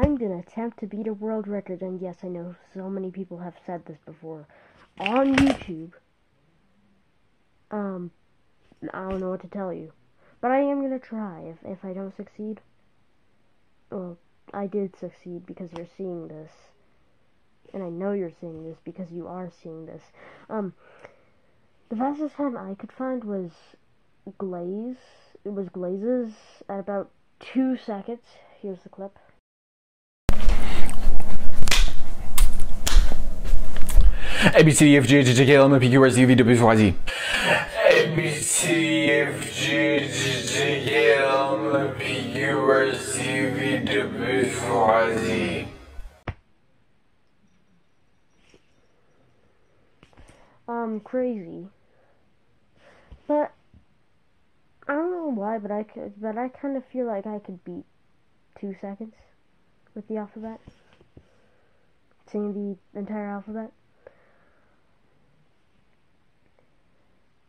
I'm gonna attempt to beat a world record, and yes, I know so many people have said this before on YouTube. Um, I don't know what to tell you, but I am gonna try. If if I don't succeed, well, I did succeed because you're seeing this, and I know you're seeing this because you are seeing this. Um, the fastest time I could find was Glaze. It was Glazes at about two seconds. Here's the clip. A, B, C, D, F, G, H, I, J, K, L, M, N, P, Q, R, S, U, V, W, X, Y, Z. A B C F G J K L M N P Q R S U V W X Y Z. Um, crazy. But I don't know why, but I could, but I kind of feel like I could beat two seconds with the alphabet, saying the entire alphabet.